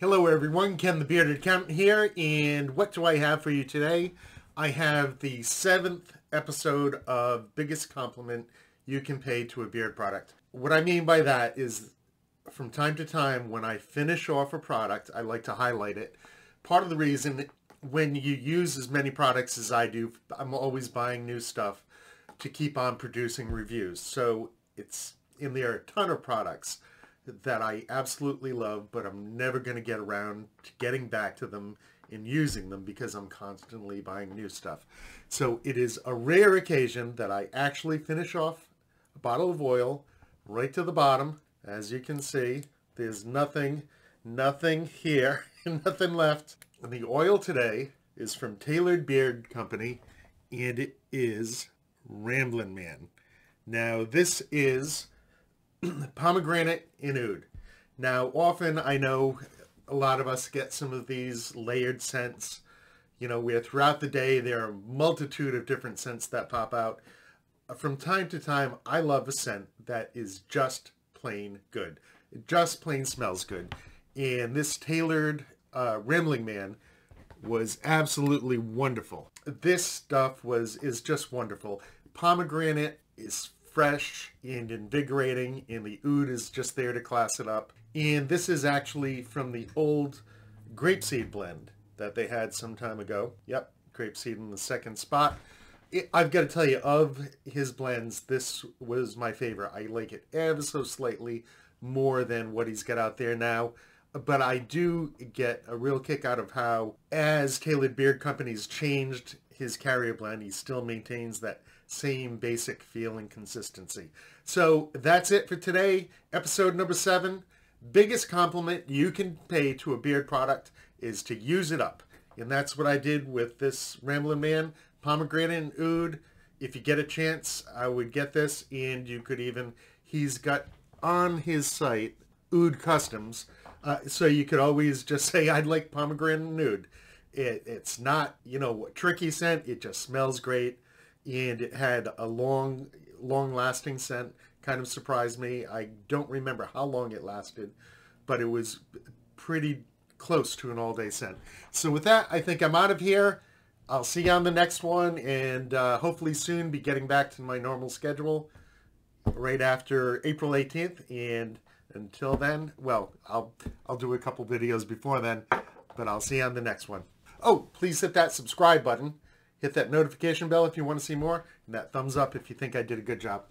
Hello everyone, Ken the Bearded Accountant here, and what do I have for you today? I have the seventh episode of Biggest Compliment You Can Pay to a Beard Product. What I mean by that is from time to time when I finish off a product, I like to highlight it. Part of the reason when you use as many products as I do, I'm always buying new stuff to keep on producing reviews. So it's in there a ton of products that I absolutely love, but I'm never going to get around to getting back to them and using them because I'm constantly buying new stuff. So it is a rare occasion that I actually finish off a bottle of oil right to the bottom. As you can see, there's nothing, nothing here, nothing left. And the oil today is from Tailored Beard Company, and it is Ramblin' Man. Now, this is pomegranate and oud. Now, often I know a lot of us get some of these layered scents, you know, where throughout the day there are a multitude of different scents that pop out. From time to time, I love a scent that is just plain good. It just plain smells good. And this tailored uh, Rambling Man was absolutely wonderful. This stuff was is just wonderful. Pomegranate is fresh and invigorating, and the oud is just there to class it up. And this is actually from the old grapeseed blend that they had some time ago. Yep, grapeseed in the second spot. It, I've got to tell you, of his blends, this was my favorite. I like it ever so slightly more than what he's got out there now. But I do get a real kick out of how, as Tailored Beard Company's changed his carrier blend, he still maintains that same basic feel and consistency. So that's it for today. Episode number seven. Biggest compliment you can pay to a beard product is to use it up. And that's what I did with this Ramblin' Man pomegranate and oud. If you get a chance, I would get this. And you could even, he's got on his site, Oud Customs. Uh, so you could always just say, I'd like pomegranate and oud. It, it's not, you know, a tricky scent. It just smells great and it had a long, long-lasting scent. Kind of surprised me. I don't remember how long it lasted, but it was pretty close to an all-day scent. So with that, I think I'm out of here. I'll see you on the next one, and uh, hopefully soon be getting back to my normal schedule right after April 18th. And until then, well, I'll I'll do a couple videos before then, but I'll see you on the next one. Oh, please hit that subscribe button. Hit that notification bell if you want to see more, and that thumbs up if you think I did a good job.